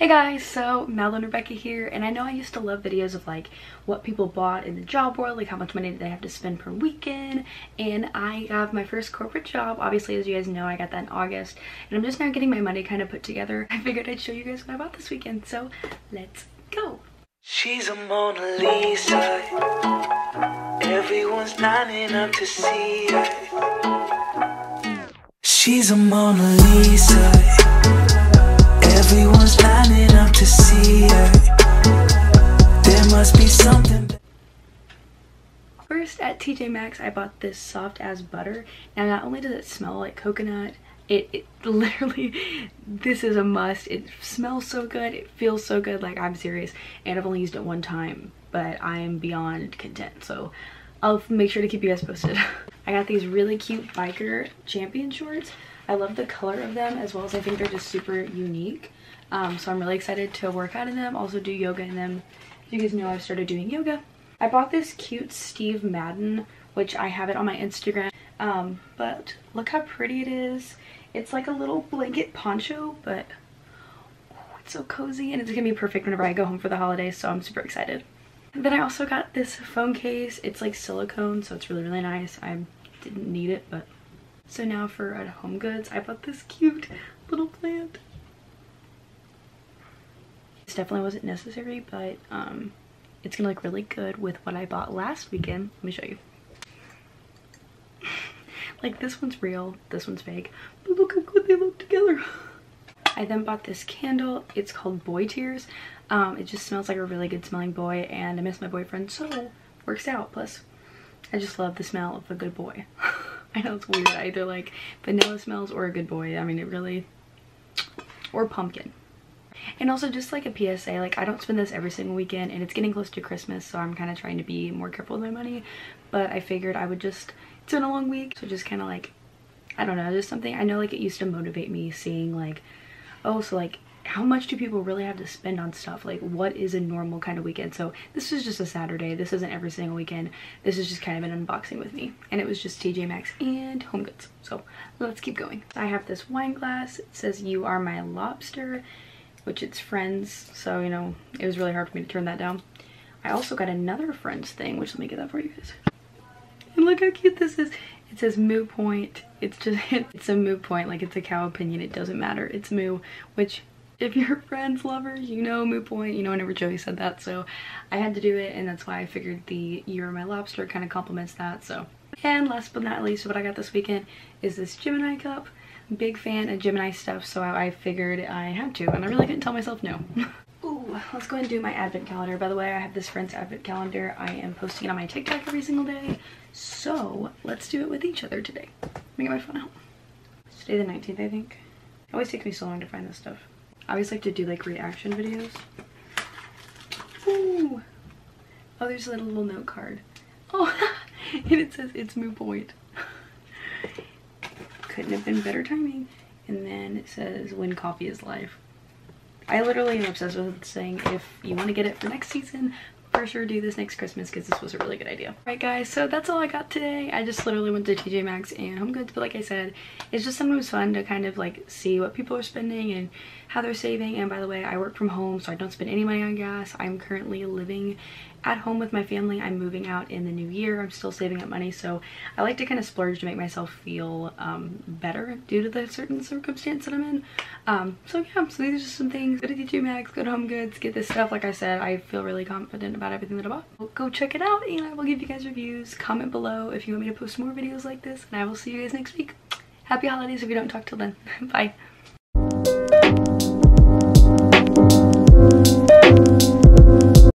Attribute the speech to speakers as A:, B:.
A: Hey guys, so Madeline Rebecca here, and I know I used to love videos of like what people bought in the job world, like how much money did they have to spend per weekend, and I have my first corporate job. Obviously, as you guys know, I got that in August, and I'm just now getting my money kind of put together. I figured I'd show you guys what I bought this weekend, so let's go.
B: She's a Mona Lisa. Everyone's lining up to see her. She's a Mona Lisa. Everyone's lining up to see her. There must be something.
A: First at TJ Maxx, I bought this soft as butter. Now not only does it smell like coconut, it, it literally, this is a must. It smells so good, it feels so good, like I'm serious. And I've only used it one time, but I am beyond content. So I'll make sure to keep you guys posted. I got these really cute biker champion shorts. I love the color of them as well as I think they're just super unique. Um, so I'm really excited to work out in them, also do yoga in them. As you guys know, I've started doing yoga. I bought this cute Steve Madden, which I have it on my Instagram. Um, but look how pretty it is. It's like a little blanket poncho, but oh, it's so cozy and it's gonna be perfect whenever I go home for the holidays, so I'm super excited. And then I also got this phone case. It's like silicone, so it's really, really nice. I didn't need it, but so now for at Home Goods, I bought this cute little plant. This definitely wasn't necessary, but um, it's gonna look really good with what I bought last weekend. Let me show you. like this one's real, this one's fake, but look how good they look together. I then bought this candle. It's called Boy Tears. Um, it just smells like a really good smelling boy and I miss my boyfriend, so works out. Plus, I just love the smell of a good boy. I know it's weird. Either like vanilla smells or a good boy. I mean, it really, or pumpkin. And also just like a PSA, like I don't spend this every single weekend and it's getting close to Christmas. So I'm kind of trying to be more careful with my money. But I figured I would just, it's been a long week. So just kind of like, I don't know, just something, I know like it used to motivate me seeing like, oh, so like how much do people really have to spend on stuff? Like what is a normal kind of weekend? So this is just a Saturday. This isn't every single weekend. This is just kind of an unboxing with me. And it was just TJ Maxx and Home Goods. So let's keep going. I have this wine glass. It says you are my lobster, which it's friends. So, you know, it was really hard for me to turn that down. I also got another friends thing, which let me get that for you guys. And look how cute this is. It says moo point. It's just, it's a moo point. Like it's a cow opinion. It doesn't matter. It's moo, which if you're friends lovers you know moot point you know whenever joey said that so i had to do it and that's why i figured the you're my lobster kind of complements that so and last but not least what i got this weekend is this gemini cup big fan of gemini stuff so i figured i had to and i really couldn't tell myself no Ooh, let's go and do my advent calendar. By the way, I have this friend's advent calendar. I am posting it on my TikTok every single day. So let's do it with each other today. Let me get my phone out. It's today the 19th, I think. It always takes me so long to find this stuff. I always like to do like reaction videos. Ooh. Oh, there's a little note card. Oh, and it says it's Moo Point. Couldn't have been better timing. And then it says when coffee is life. I literally am obsessed with saying if you want to get it for next season, for sure do this next Christmas because this was a really good idea. Alright guys, so that's all I got today. I just literally went to TJ Maxx and Home Goods, but like I said, it's just sometimes fun to kind of like see what people are spending and how they're saving. And by the way, I work from home, so I don't spend any money on gas. I'm currently living at home with my family. I'm moving out in the new year. I'm still saving up money, so I like to kind of splurge to make myself feel um, better due to the certain circumstance that I'm in. Um, so yeah, so these are just some things. Go to TJ Maxx, go to Home Goods, get this stuff. Like I said, I feel really confident about everything that I bought. Well, go check it out and I will give you guys reviews. Comment below if you want me to post more videos like this and I will see you guys next week. Happy holidays if we don't talk till then. Bye.